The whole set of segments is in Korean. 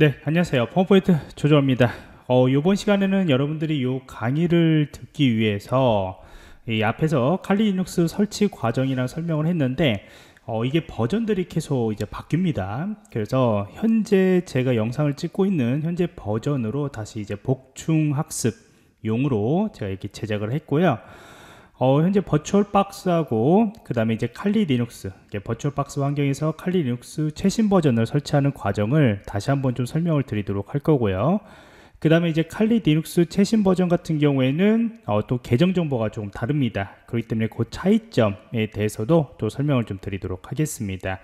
네, 안녕하세요. 펌포인트 조조입니다. 어, 이번 시간에는 여러분들이 이 강의를 듣기 위해서 이 앞에서 Kali Linux 설치 과정이랑 설명을 했는데 어, 이게 버전들이 계속 이제 바뀝니다. 그래서 현재 제가 영상을 찍고 있는 현재 버전으로 다시 이제 보충 학습 용으로 제가 이렇게 제작을 했고요. 어, 현재 버추얼 박스하고 그 다음에 이제 Kali Linux 버추얼 박스 환경에서 칼리 리눅스 최신 버전을 설치하는 과정을 다시 한번 좀 설명을 드리도록 할 거고요. 그 다음에 이제 Kali Linux 최신 버전 같은 경우에는 어, 또 계정 정보가 조금 다릅니다. 그렇기 때문에 그 차이점에 대해서도 또 설명을 좀 드리도록 하겠습니다.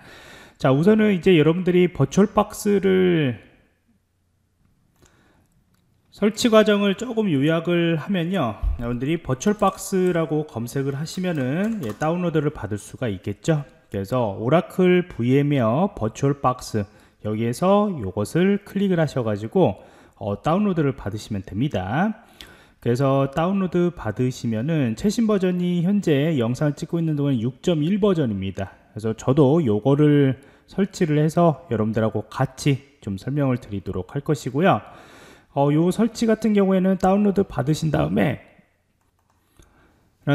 자 우선은 이제 여러분들이 버추얼 박스를 설치 과정을 조금 요약을 하면요. 여러분들이 VirtualBox라고 검색을 하시면은 예, 다운로드를 받을 수가 있겠죠? 그래서 Oracle VMware VirtualBox 여기에서 이것을 클릭을 하셔 가지고 어, 다운로드를 받으시면 됩니다. 그래서 다운로드 받으시면은 최신 버전이 현재 영상을 찍고 있는 동안 6.1 버전입니다. 그래서 저도 요거를 설치를 해서 여러분들하고 같이 좀 설명을 드리도록 할 것이고요 어, 요 설치 같은 경우에는 다운로드 받으신 다음에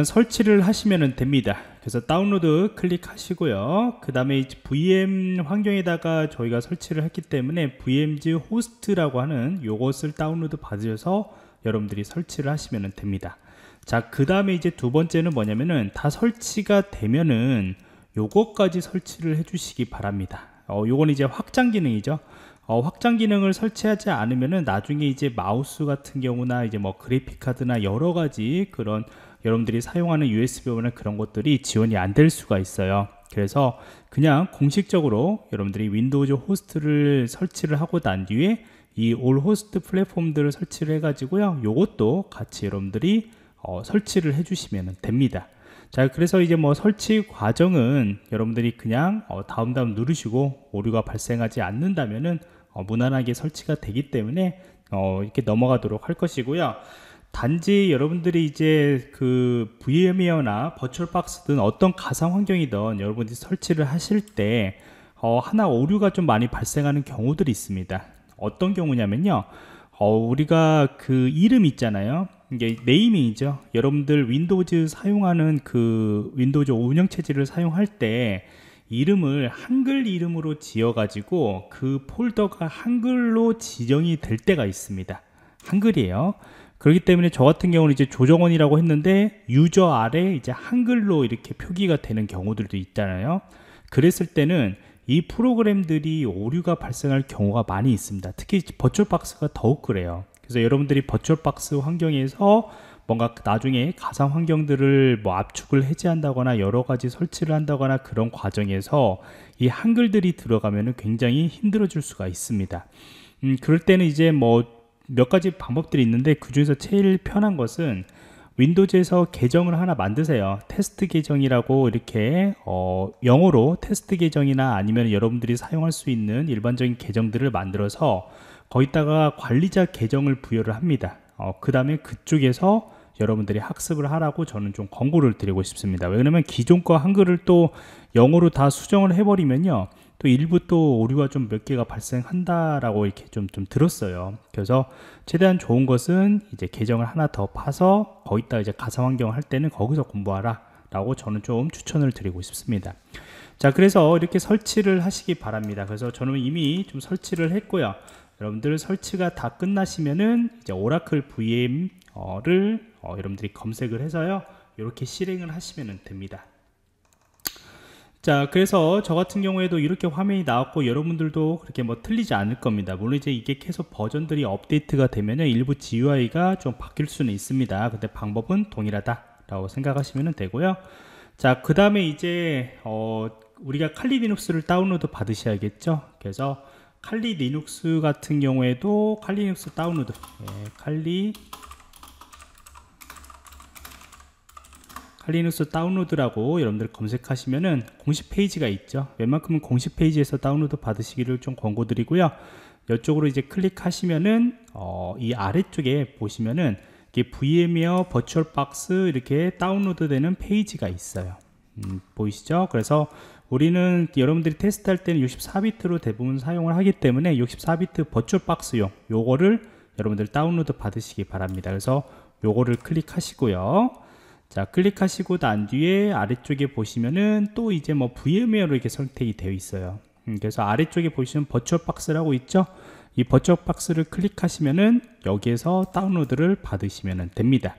설치를 하시면 됩니다. 그래서 다운로드 클릭하시고요. 그 다음에 VM 환경에다가 저희가 설치를 했기 때문에 VMG 호스트라고 하는 요것을 다운로드 받으셔서 여러분들이 설치를 하시면 됩니다. 자 그 다음에 이제 두 번째는 뭐냐면은 다 설치가 되면은 요것까지 설치를 해 주시기 바랍니다. 어, 요건 이제 확장 기능이죠 어, 확장 기능을 설치하지 않으면은 나중에 이제 마우스 같은 경우나 이제 뭐 그래픽 카드나 여러 가지 그런 여러분들이 사용하는 USB나 그런 것들이 지원이 안 될 수가 있어요. 그래서 그냥 공식적으로 여러분들이 Windows host를 설치를 하고 난 뒤에 이 all host 플랫폼들을 설치를 해 가지고요 요것도 같이 여러분들이 어, 설치를 해 주시면 됩니다 자 그래서 이제 뭐 설치 과정은 여러분들이 그냥 어, 다음 다음 누르시고 오류가 발생하지 않는다면은 어, 무난하게 설치가 되기 때문에 어, 이렇게 넘어가도록 할 것이고요. 단지 여러분들이 이제 그 VM웨어나 버추얼박스든 어떤 가상 환경이든 여러분들이 설치를 하실 때 어, 하나 오류가 좀 많이 발생하는 경우들이 있습니다. 어떤 경우냐면요. 어, 우리가 그 이름 있잖아요. 이게 naming이죠. 여러분들 Windows 사용하는 그 Windows 운영체제를 사용할 때 이름을 한글 이름으로 지어 가지고 그 폴더가 한글로 지정이 될 때가 있습니다. 한글이에요. 그렇기 때문에 저 같은 경우는 이제 조정원이라고 했는데 유저 아래 이제 한글로 이렇게 표기가 되는 경우들도 있잖아요. 그랬을 때는 이 프로그램들이 오류가 발생할 경우가 많이 있습니다. 특히 버추얼박스가 더욱 그래요. 그래서 여러분들이 버추얼박스 환경에서 뭔가 나중에 가상 환경들을 뭐 압축을 해제한다거나 여러 가지 설치를 한다거나 그런 과정에서 이 한글들이 들어가면은 굉장히 힘들어질 수가 있습니다. 음, 그럴 때는 이제 뭐 몇 가지 방법들이 있는데 그 중에서 제일 편한 것은 Windows에서 계정을 하나 만드세요. 테스트 계정이라고 이렇게 어, 영어로 테스트 계정이나 아니면 여러분들이 사용할 수 있는 일반적인 계정들을 만들어서 거기다가 관리자 계정을 부여를 합니다. 어, 그 다음에 그쪽에서 여러분들이 학습을 하라고 저는 좀 권고를 드리고 싶습니다. 왜냐면 기존 거 한글을 또 영어로 다 수정을 해버리면요 또 일부 또 오류가 좀 몇 개가 발생한다라고 이렇게 좀, 좀 들었어요. 그래서 최대한 좋은 것은 이제 계정을 하나 더 파서 거기다 이제 가상 환경을 할 때는 거기서 공부하라 라고 저는 좀 추천을 드리고 싶습니다. 자 그래서 이렇게 설치를 하시기 바랍니다. 그래서 저는 이미 좀 설치를 했고요. 여러분들 설치가 다 끝나시면은 이제 오라클 VM 를 어, 여러분들이 검색을 해서요 이렇게 실행을 하시면 됩니다. 자 그래서 저 같은 경우에도 이렇게 화면이 나왔고 여러분들도 그렇게 뭐 틀리지 않을 겁니다. 물론 이제 이게 계속 버전들이 업데이트가 되면은 일부 GUI가 좀 바뀔 수는 있습니다. 근데 방법은 동일하다 라고 생각하시면 되고요. 자 그 다음에 이제 어, 우리가 칼리 리눅스를 다운로드 받으셔야겠죠? 그래서 Kali Linux 같은 경우에도 Kali Linux 다운로드 예, Kali Kali Linux 다운로드라고 여러분들 검색하시면은 공식 페이지가 있죠 웬만큼은 공식 페이지에서 다운로드 받으시기를 좀 권고드리고요 이쪽으로 이제 클릭하시면은 어, 이 아래쪽에 보시면은 이게 VM웨어 버추얼박스 이렇게 다운로드 되는 페이지가 있어요 음, 보이시죠 그래서 우리는 여러분들이 테스트할 때는 64비트로 대부분 사용을 하기 때문에 64비트 VirtualBox용 요거를 여러분들 다운로드 받으시기 바랍니다. 그래서 요거를 클릭하시고요. 자, 클릭하시고 난 뒤에 아래쪽에 보시면은 또 이제 뭐 VMware로 이렇게 선택이 되어 있어요. 음, 그래서 아래쪽에 보시면 버추얼 박스라고 있죠. 이 버추얼 박스를 클릭하시면은 여기에서 다운로드를 받으시면 됩니다.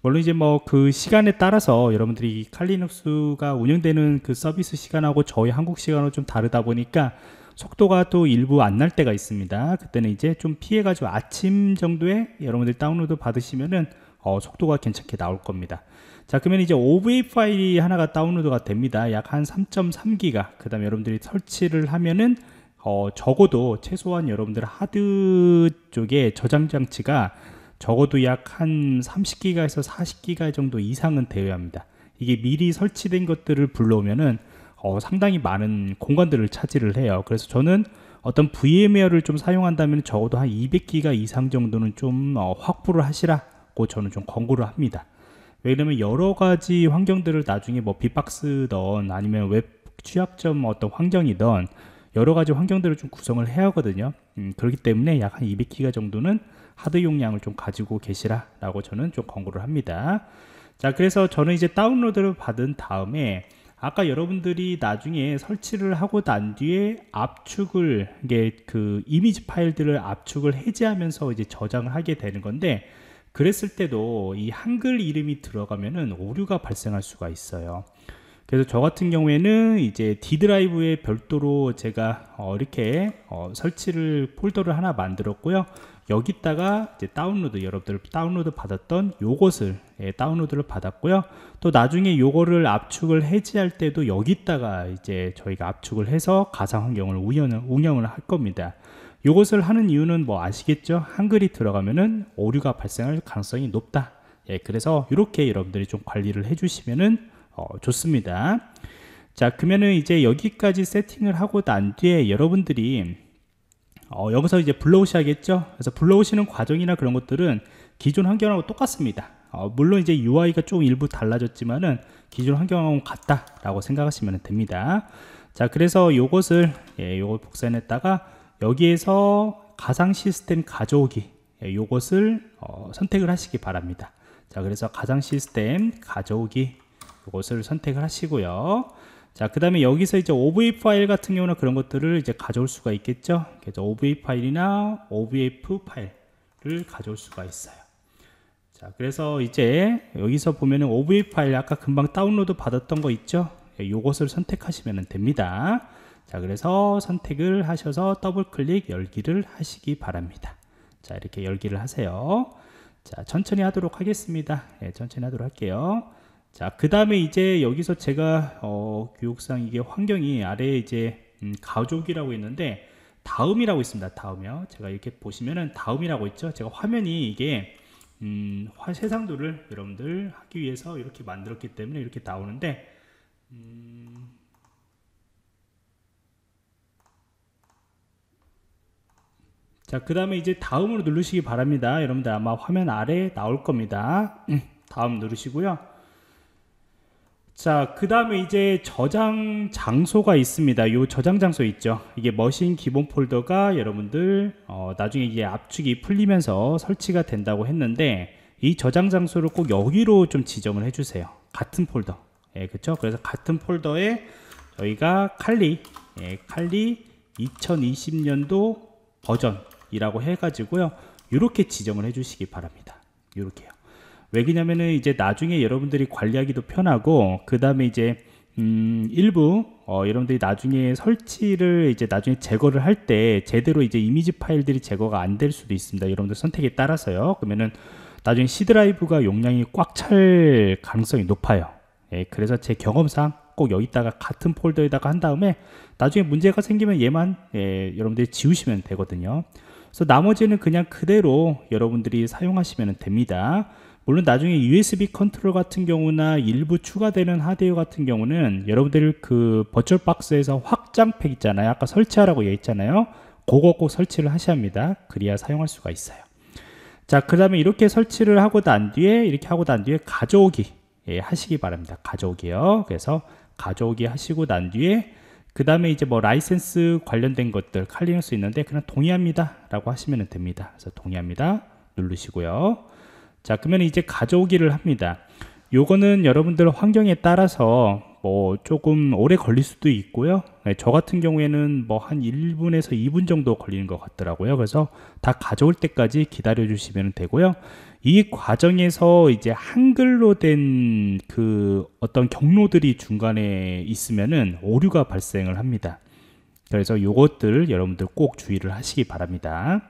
물론 이제 뭐 그 시간에 따라서 여러분들이 칼리눅스가 운영되는 그 서비스 시간하고 저희 한국 시간으로 좀 다르다 보니까 속도가 또 일부 안 날 때가 있습니다. 그때는 이제 좀 피해가지고 아침 정도에 여러분들 다운로드 받으시면은 어, 속도가 괜찮게 나올 겁니다. 자, 그러면 이제 OVA 파일이 하나가 다운로드가 됩니다. 약 한 3.3기가. 그 다음에 여러분들이 설치를 하면은 어, 적어도 최소한 여러분들 하드 쪽에 저장 장치가 적어도 약 한 30기가에서 40기가 정도 이상은 되어야 합니다. 이게 미리 설치된 것들을 불러오면은 어, 상당히 많은 공간들을 차지를 해요. 그래서 저는 어떤 VMware를 좀 사용한다면 적어도 한 200기가 이상 정도는 좀 어, 확보를 하시라 고 저는 좀 권고를 합니다. 왜냐면 여러 가지 환경들을 나중에 뭐 빅박스든 아니면 웹 취약점 어떤 환경이든 여러 가지 환경들을 좀 구성을 해야 하거든요. 음, 그렇기 때문에 약 한 200기가 정도는 하드 용량을 좀 가지고 계시라라고 저는 좀 권고를 합니다. 자, 그래서 저는 이제 다운로드를 받은 다음에 아까 여러분들이 나중에 설치를 하고 난 뒤에 압축을 이게 그 이미지 파일들을 압축을 해제하면서 이제 저장을 하게 되는 건데 그랬을 때도 이 한글 이름이 들어가면은 오류가 발생할 수가 있어요. 그래서 저 같은 경우에는 이제 D 드라이브에 별도로 제가 어 이렇게 어 설치를 폴더를 하나 만들었고요. 여기다가 이제 다운로드 여러분들 다운로드 받았던 요것을 예, 다운로드를 받았고요. 또 나중에 요거를 압축을 해지할 때도 여기다가 이제 저희가 압축을 해서 가상 환경을 운영을, 운영을 할 겁니다. 요것을 하는 이유는 뭐 아시겠죠? 한글이 들어가면은 오류가 발생할 가능성이 높다. 예, 그래서 이렇게 여러분들이 좀 관리를 해주시면은 어, 좋습니다. 자, 그러면은 이제 여기까지 세팅을 하고 난 뒤에 여러분들이 어, 여기서 이제 불러오셔야겠죠. 그래서 불러오시는 과정이나 그런 것들은 기존 환경하고 똑같습니다. 어, 물론 이제 UI가 좀 일부 달라졌지만은 기존 환경하고 같다라고 생각하시면 됩니다. 자, 그래서 요것을 예, 요걸 복사해냈다가 여기에서 가상 시스템 가져오기 예, 요것을 어, 선택을 하시기 바랍니다. 자, 그래서 가상 시스템 가져오기 이것을 선택을 하시고요. 자, 그 다음에 여기서 이제 OVA 파일 같은 경우는 그런 것들을 이제 가져올 수가 있겠죠. 그래서 OVA 파일이나 OVF 파일을 가져올 수가 있어요. 자, 그래서 이제 여기서 보면은 OVA 파일 아까 금방 다운로드 받았던 거 있죠. 예, 선택하시면 됩니다. 자, 그래서 선택을 하셔서 더블 클릭 열기를 하시기 바랍니다. 자, 이렇게 열기를 하세요. 자, 천천히 하도록 하겠습니다. 예, 천천히 하도록 할게요. 자, 그 다음에 이제 여기서 제가 어, 교육상 이게 환경이 아래에 이제 음, 가족이라고 있는데 다음이라고 있습니다. 다음이요. 제가 이렇게 보시면은 다음이라고 있죠. 제가 화면이 이게 음, 세상도를 여러분들 하기 위해서 이렇게 만들었기 때문에 이렇게 나오는데 음, 자, 그 다음에 이제 다음으로 누르시기 바랍니다. 여러분들 아마 화면 아래 나올 겁니다. 음, 다음 누르시고요. 자, 그 다음에 이제 저장 장소가 있습니다. 요 저장 장소 있죠. 이게 머신 기본 폴더가 여러분들 어, 나중에 이게 압축이 풀리면서 설치가 된다고 했는데 이 저장 장소를 꼭 여기로 좀 지정을 해주세요. 같은 폴더. 예, 그렇죠. 그래서 같은 폴더에 저희가 칼리, 예, 칼리 2020년도 버전 이라고 해가지고요. 이렇게 지정을 해주시기 바랍니다. 이렇게요. 왜 그러냐면은 이제 나중에 여러분들이 관리하기도 편하고 그 다음에 이제 음, 일부 어, 여러분들이 나중에 설치를 이제 나중에 제거를 할 때 제대로 이제 이미지 파일들이 제거가 안 될 수도 있습니다. 여러분들 선택에 따라서요. 그러면은 나중에 C 드라이브가 용량이 꽉 찰 가능성이 높아요. 예, 그래서 제 경험상 꼭 여기다가 같은 폴더에다가 한 다음에 나중에 문제가 생기면 얘만 예, 여러분들이 지우시면 되거든요. 그래서 나머지는 그냥 그대로 여러분들이 사용하시면 됩니다. 물론 나중에 USB 컨트롤 같은 경우나 일부 추가되는 하드웨어 같은 경우는 여러분들 그 버추얼 박스에서 확장팩 있잖아요. 아까 설치하라고 얘기 했잖아요. 그거 꼭 설치를 하셔야 합니다. 그래야 사용할 수가 있어요. 자, 그 다음에 이렇게 설치를 하고 난 뒤에, 이렇게 하고 난 뒤에 가져오기 예, 하시기 바랍니다. 가져오기요. 그래서 가져오기 하시고 난 뒤에 그 다음에 이제 뭐 라이센스 관련된 것들 Kali Linux 있는데 그냥 동의합니다 라고 하시면 됩니다. 그래서 동의합니다. 누르시고요. 자 그러면 이제 가져오기를 합니다. 요거는 여러분들 환경에 따라서 뭐 조금 오래 걸릴 수도 있고요. 네, 저 같은 경우에는 뭐 한 1분에서 2분 정도 걸리는 것 같더라고요. 그래서 다 가져올 때까지 기다려 주시면 되고요 이 과정에서 이제 한글로 된 그 어떤 경로들이 중간에 있으면은 오류가 발생을 합니다. 그래서 요것들 여러분들 꼭 주의를 하시기 바랍니다.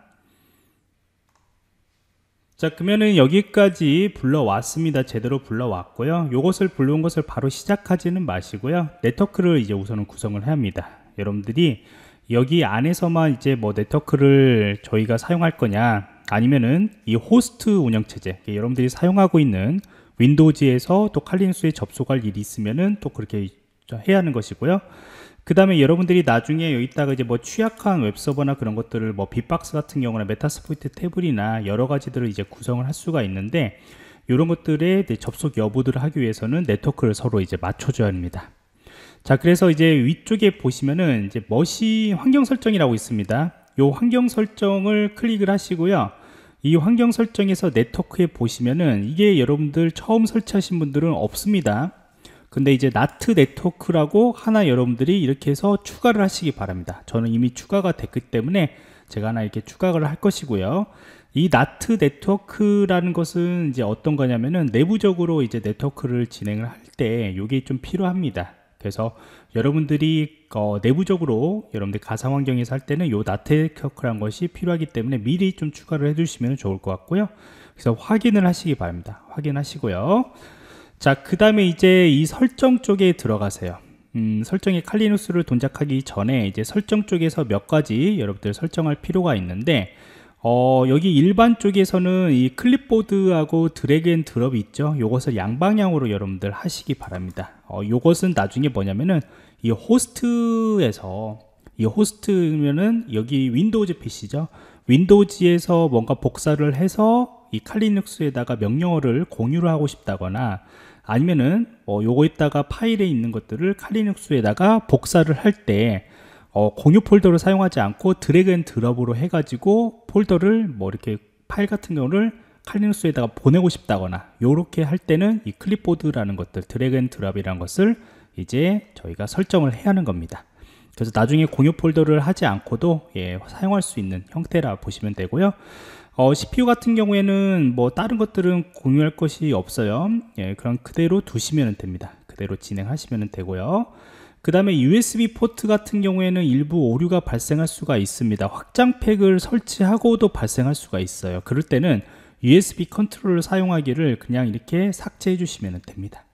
자 그러면은 여기까지 불러왔습니다. 제대로 불러왔고요. 요것을 불러온 것을 바로 시작하지는 마시고요. 네트워크를 이제 우선은 구성을 해야 합니다. 여러분들이 여기 안에서만 이제 뭐 네트워크를 저희가 사용할 거냐 아니면은 이 호스트 운영 체제 여러분들이 사용하고 있는 Windows에서 또 칼리눅스에 접속할 일이 있으면은 또 그렇게 해야 하는 것이고요 그 다음에 여러분들이 나중에 여기다가 이제 뭐 취약한 웹서버나 그런 것들을 뭐 bee-box 같은 경우나 Metasploitable이나 여러 가지들을 이제 구성을 할 수가 있는데 이런 것들에 접속 여부들을 하기 위해서는 네트워크를 서로 이제 맞춰줘야 합니다. 자, 그래서 이제 위쪽에 보시면은 이제 머시 환경 설정이라고 있습니다. 이 환경 설정을 클릭을 하시고요. 이 환경 설정에서 네트워크에 보시면은 이게 여러분들 처음 설치하신 분들은 없습니다. 근데 이제 나트 네트워크라고 하나 여러분들이 이렇게 해서 추가를 하시기 바랍니다 저는 이미 추가가 됐기 때문에 제가 하나 이렇게 추가를 할 것이고요 이 나트 네트워크라는 것은 이제 어떤 거냐면은 내부적으로 이제 네트워크를 진행을 할 때 이게 좀 필요합니다 그래서 여러분들이 어, 내부적으로 여러분들 가상 환경에서 할 때는 요 네트워크라는 것이 필요하기 때문에 미리 좀 추가를 해 주시면 좋을 것 같고요. 그래서 확인을 하시기 바랍니다. 확인하시고요. 자, 그 다음에 이제 이 설정 쪽에 들어가세요. 음, 설정의 칼리누스를 동작하기 전에 이제 설정 쪽에서 몇 가지 여러분들 설정할 필요가 있는데 어, 여기 일반 쪽에서는 이 클립보드하고 드래그 앤 드롭이 있죠. 요것을 양방향으로 여러분들 하시기 바랍니다. 어, 요것은 나중에 뭐냐면은 이 호스트에서 이 호스트면은 여기 Windows PC죠. Windows에서 뭔가 복사를 해서 이 칼리눅스에다가 명령어를 공유를 하고 싶다거나 아니면은 어, 요거 있다가 파일에 있는 것들을 칼리눅스에다가 복사를 할 때 어, 공유 폴더를 사용하지 않고 드래그 앤 드롭으로 해가지고 폴더를 뭐 이렇게 파일 같은 경우를 칼리눅스에다가 보내고 싶다거나 요렇게 할 때는 이 클립보드라는 것들 드래그 앤 드롭이라는 것을 이제 저희가 설정을 해야 하는 겁니다. 그래서 나중에 공유 폴더를 하지 않고도 예, 사용할 수 있는 형태라 보시면 되고요. 어, CPU 같은 경우에는 뭐 다른 것들은 공유할 것이 없어요. 예, 그럼 그대로 두시면 됩니다. 그대로 진행하시면 되고요 그 다음에 USB 포트 같은 경우에는 일부 오류가 발생할 수가 있습니다. 확장팩을 설치하고도 발생할 수가 있어요. 그럴 때는 USB 컨트롤을 사용하기를 그냥 이렇게 삭제해 주시면 됩니다.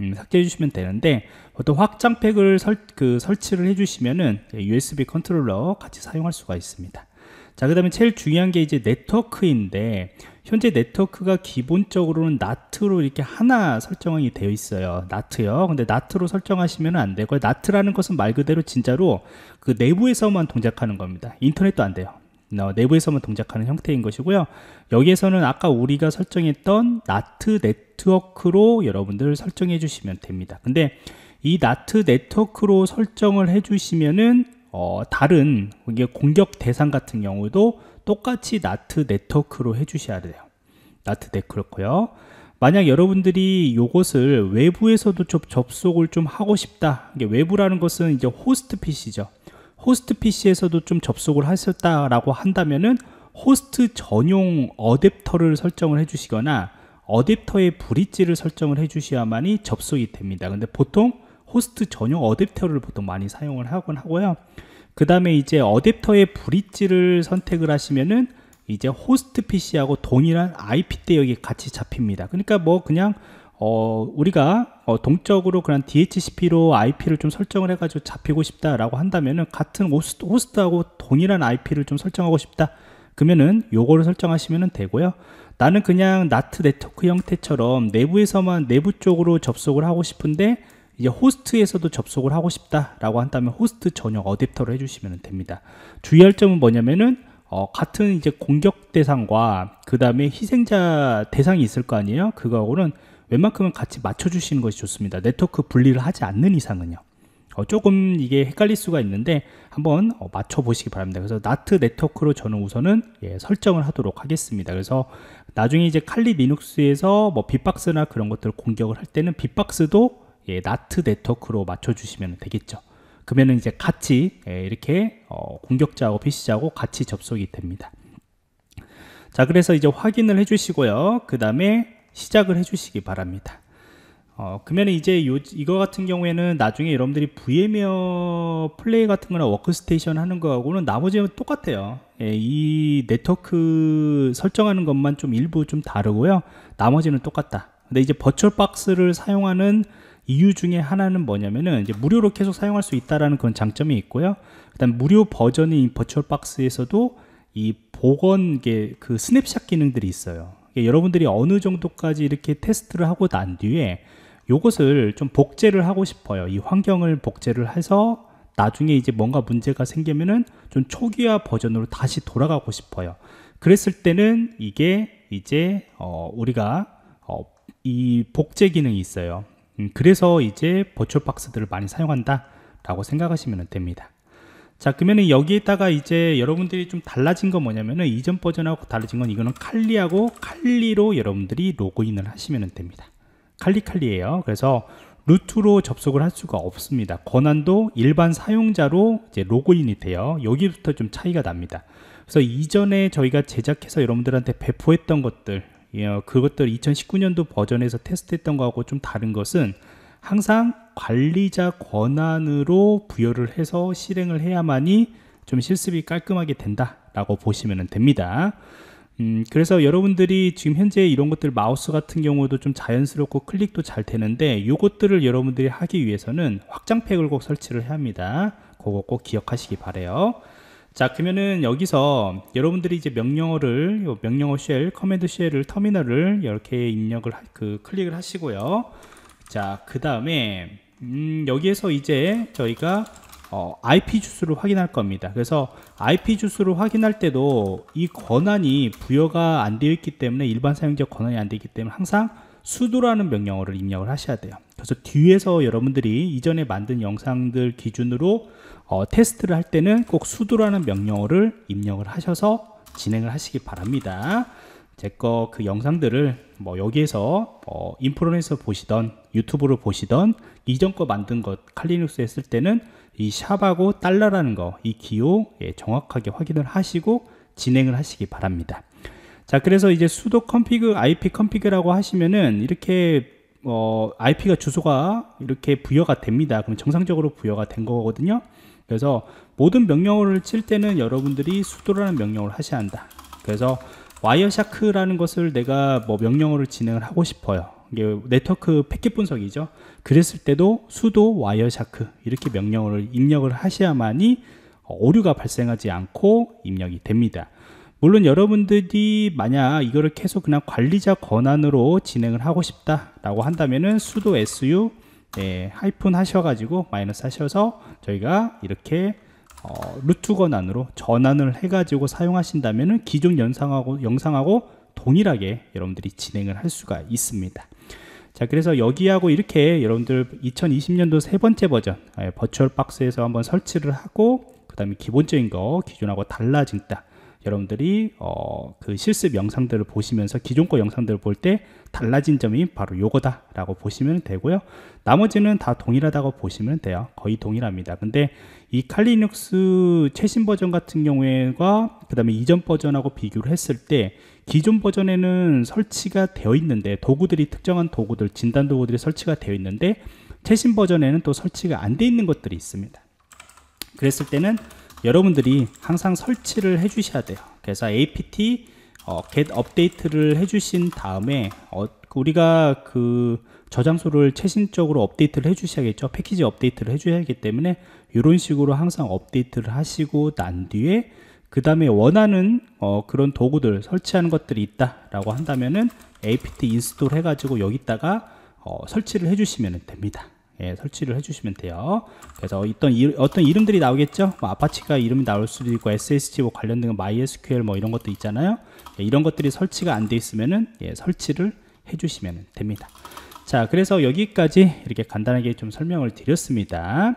음, 삭제해 주시면 되는데 보통 확장팩을 설, 그 설치를 해 주시면은 USB 컨트롤러 같이 사용할 수가 있습니다. 자, 그 다음에 제일 중요한 게 이제 네트워크인데, 현재 네트워크가 기본적으로는 NAT로 이렇게 하나 설정이 되어 있어요. NAT요. 근데 NAT로 설정하시면 안 되고, NAT라는 것은 말 그대로 진짜로 그 내부에서만 동작하는 겁니다. 인터넷도 안 돼요. 어, 내부에서만 동작하는 형태인 것이고요. 여기에서는 아까 우리가 설정했던 NAT 네트워크로 여러분들 설정해 주시면 됩니다. 근데 이 NAT 네트워크로 설정을 해 주시면은 어, 다른 이게 공격 대상 같은 경우도 똑같이 NAT 네트워크로 해주셔야 돼요. NAT 네트워크요. 만약 여러분들이 이것을 외부에서도 좀 접속을 좀 하고 싶다. 이게 외부라는 것은 이제 호스트 PC죠. 호스트 PC에서도 좀 접속을 하시겠다라고 한다면은 호스트 전용 어댑터를 설정을 해주시거나 어댑터의 브릿지를 설정을 해주셔야만이 접속이 됩니다. 근데 보통 호스트 전용 어댑터를 보통 많이 사용을 하곤 하고요. 그 다음에 이제 어댑터의 브릿지를 선택을 하시면은 이제 호스트 PC하고 동일한 IP 대역이 같이 잡힙니다. 그러니까 뭐 그냥 어 우리가 어 동적으로 그냥 DHCP로 IP를 좀 설정을 해가지고 잡히고 싶다라고 한다면은 같은 호스트, 호스트하고 동일한 IP를 좀 설정하고 싶다. 그러면은 요거를 설정하시면 되고요. 나는 그냥 NAT 네트워크 형태처럼 내부에서만 내부 쪽으로 접속을 하고 싶은데 이제 호스트에서도 접속을 하고 싶다라고 한다면 호스트 전용 어댑터로 해주시면 됩니다. 주의할 점은 뭐냐면은 어, 같은 이제 공격 대상과 그 다음에 희생자 대상이 있을 거 아니에요? 그거하고는 웬만큼은 같이 맞춰주시는 것이 좋습니다. 네트워크 분리를 하지 않는 이상은요. 어, 조금 이게 헷갈릴 수가 있는데 한번 어, 맞춰 보시기 바랍니다. 그래서 NAT 네트워크로 저는 우선은 예, 설정을 하도록 하겠습니다. 그래서 나중에 이제 칼리 리눅스에서 뭐 빅박스나 그런 것들을 공격을 할 때는 빅박스도 예, NAT 네트워크로 맞춰 주시면 되겠죠. 그러면 이제 같이 예, 이렇게 어, 공격자하고 피해자하고 같이 접속이 됩니다. 자, 그래서 이제 확인을 해 주시고요. 그 다음에 시작을 해 주시기 바랍니다. 어, 그러면 이제 요, 이거 같은 경우에는 나중에 여러분들이 VMware Player 같은 거나 워크스테이션 하는 거하고는 나머지는 똑같아요. 예, 이 네트워크 설정하는 것만 좀 일부 좀 다르고요. 나머지는 똑같다. 근데 이제 버추얼 박스를 사용하는 이유 중에 하나는 뭐냐면은 이제 무료로 계속 사용할 수 있다라는 그런 장점이 있고요. 그다음 무료 버전인 버추얼 박스에서도 이 복원 그 스냅샷 기능들이 있어요. 여러분들이 어느 정도까지 이렇게 테스트를 하고 난 뒤에 요것을 좀 복제를 하고 싶어요. 이 환경을 복제를 해서 나중에 이제 뭔가 문제가 생기면은 좀 초기화 버전으로 다시 돌아가고 싶어요. 그랬을 때는 이게 이제 어 우리가 어 이 복제 기능이 있어요. 음 그래서 이제 버추얼 박스들을 많이 사용한다 라고 생각하시면 됩니다. 자 그러면 여기에다가 이제 여러분들이 좀 달라진 건 뭐냐면은 이전 버전하고 달라진 건 이거는 칼리하고 칼리로 여러분들이 로그인을 하시면 됩니다. 칼리칼리예요. 그래서 루트로 접속을 할 수가 없습니다. 권한도 일반 사용자로 이제 로그인이 돼요. 여기부터 좀 차이가 납니다. 그래서 이전에 저희가 제작해서 여러분들한테 배포했던 것들, 예, 그것들 2019년도 버전에서 테스트했던 거하고 좀 다른 것은 항상 관리자 권한으로 부여를 해서 실행을 해야만이 좀 실습이 깔끔하게 된다라고 보시면 됩니다. 음, 그래서 여러분들이 지금 현재 이런 것들 마우스 같은 경우도 좀 자연스럽고 클릭도 잘 되는데 이것들을 여러분들이 하기 위해서는 확장팩을 꼭 설치를 해야 합니다. 그거 꼭 기억하시기 바래요. 자 그러면은 여기서 여러분들이 이제 명령어를 명령어 shell command shell을 터미널을 이렇게 입력을 그 클릭을 하시고요. 자 그 다음에 음, 여기에서 이제 저희가 어, IP 주소를 확인할 겁니다. 그래서 IP 주소를 확인할 때도 이 권한이 부여가 안 되어 있기 때문에 일반 사용자 권한이 안 되기 때문에 항상 sudo라는 명령어를 입력을 하셔야 돼요. 그래서 뒤에서 여러분들이 이전에 만든 영상들 기준으로 어, 테스트를 할 때는 꼭 sudo라는 명령어를 입력을 하셔서 진행을 하시기 바랍니다. 제 거 그 영상들을 뭐 여기에서 어, 인프런에서 보시던 유튜브로 보시던 이전 거 만든 것 Kali Linux 했을 때는 이 sharp하고 달러라는 거 이 기호 예, 정확하게 확인을 하시고 진행을 하시기 바랍니다. 자 그래서 이제 sudo config ifconfig라고 하시면은 이렇게 어, IP가 주소가 이렇게 부여가 됩니다. 그럼 정상적으로 부여가 된 거거든요. 그래서 모든 명령어를 칠 때는 여러분들이 sudo라는 명령어를 하셔야 한다. 그래서 Wireshark라는 것을 내가 뭐 명령어를 진행을 하고 싶어요. 이게 네트워크 패킷 분석이죠. 그랬을 때도 sudo Wireshark 이렇게 명령어를 입력을 하셔야만이 오류가 발생하지 않고 입력이 됩니다. 물론 여러분들이 만약 이거를 계속 그냥 관리자 권한으로 진행을 하고 싶다라고 한다면은 수도 su 네, 하이픈 하셔가지고 마이너스 하셔서 저희가 이렇게 어, 루트 권한으로 전환을 해가지고 사용하신다면은 기존 영상하고 영상하고 동일하게 여러분들이 진행을 할 수가 있습니다. 자 그래서 여기하고 이렇게 여러분들 2020년도 세 번째 버전 예, 버추얼 박스에서 한번 설치를 하고 그 다음에 기본적인 거 기존하고 달라진다 여러분들이 어, 그 실습 영상들을 보시면서 기존 거 영상들을 볼 때 달라진 점이 바로 요거다 라고 보시면 되고요. 나머지는 다 동일하다고 보시면 돼요. 거의 동일합니다. 근데 이 칼리눅스 최신 버전 같은 경우에가 그 다음에 이전 버전하고 비교를 했을 때 기존 버전에는 설치가 되어 있는데 도구들이 특정한 도구들 진단 도구들이 설치가 되어 있는데 최신 버전에는 또 설치가 안 돼 있는 것들이 있습니다. 그랬을 때는 여러분들이 항상 설치를 해 주셔야 돼요 그래서 apt 어, get update를 해 주신 다음에 어, 우리가 그 저장소를 최신적으로 업데이트를 해 주셔야겠죠 패키지 업데이트를 해 주셔야 하기 때문에 이런 식으로 항상 업데이트를 하시고 난 뒤에 그 다음에 원하는 어, 그런 도구들 설치하는 것들이 있다 라고 한다면은 apt install 해가지고 여기다가 어, 설치를 해주시면 됩니다. 예, 설치를 해주시면 돼요. 그래서 어떤, 이, 어떤 이름들이 나오겠죠? 뭐 Apache가 이름이 나올 수도 있고 SSH 뭐 관련된 MySQL 뭐 이런 것도 있잖아요. 예, 이런 것들이 설치가 안 돼 있으면은 예, 설치를 해주시면 됩니다 자 그래서 여기까지 이렇게 간단하게 좀 설명을 드렸습니다